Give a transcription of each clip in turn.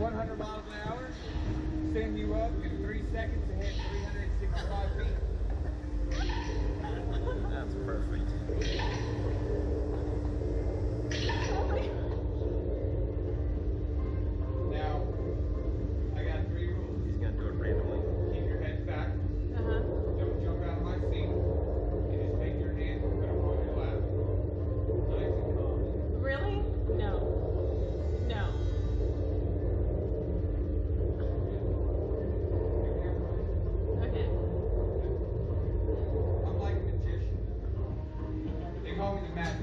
100 miles an hour, send you up always magic.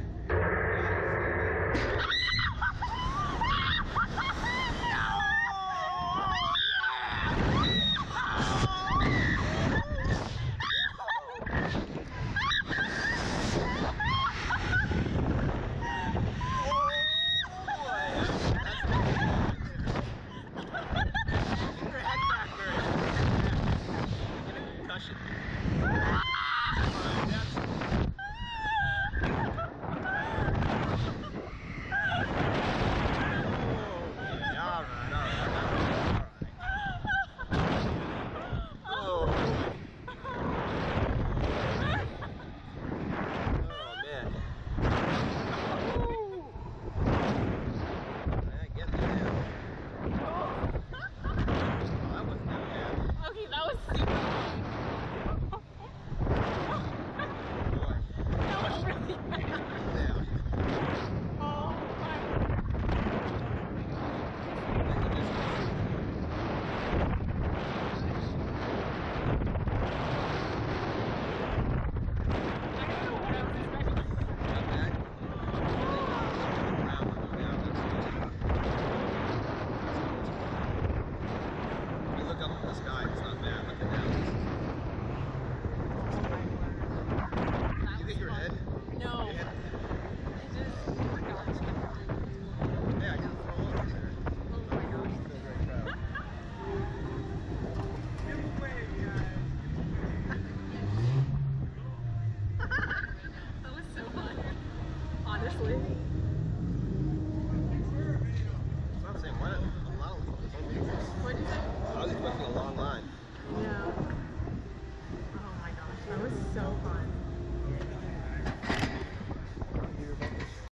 Russian.